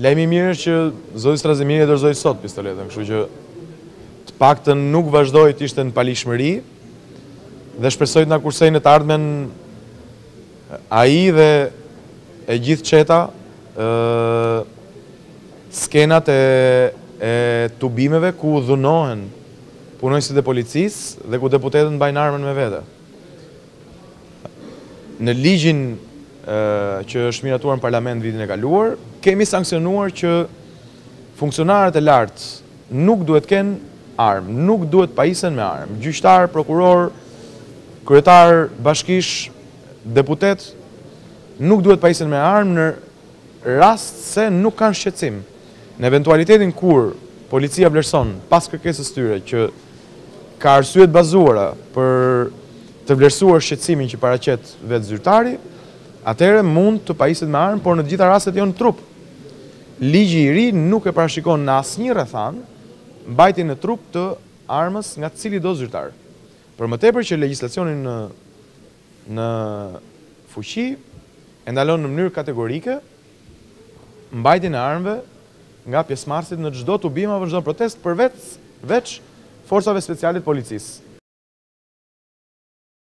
Lajmi i mirë është që zoti Strazimiri e dorëzoi sot pistoletën, kështu që të paktën nuk vazhdoi të ishte në paligjshmëri dhe shpresoj të na kursejë në të ardhmen ai dhe e gjithë çeta ë skenat e tubimeve ku dhunohen punonjësit e policisë dhe ku deputetët mbajnë armën me vete. Në ligjin që është miratuar në parlament vitin e kaluar, kemi sanksionuar që funksionarët e lartë nuk duhet kenë armë, nuk duhet pajisen me armë. Gjyqtarë, prokurorë, kryetarë bashkish, deputetë, nuk duhet pajisen me armë në rast se nuk kanë shqetësim. Në eventualitetin kur Policia vlerëson, pas kërkesës së tyre, që ka arsye të bazuara për të vlerësuar shqetësimin që paraqet vetë zyrtari, atëherë mund të pajiset me armë, por në të gjitha rastet jo në trup. Ligji i ri nuk e parashikon në asnjë rrethanë mbajtjen në trup të armës nga cilido zyrtar. Për më tepër që legjislacioni në. në fuqi e ndalon në mënyrë kategorike mbajtjen e armëve nga pjesëmarrësit në çdo tubim apo në çdo protestë përveç forcave speciale të policisë.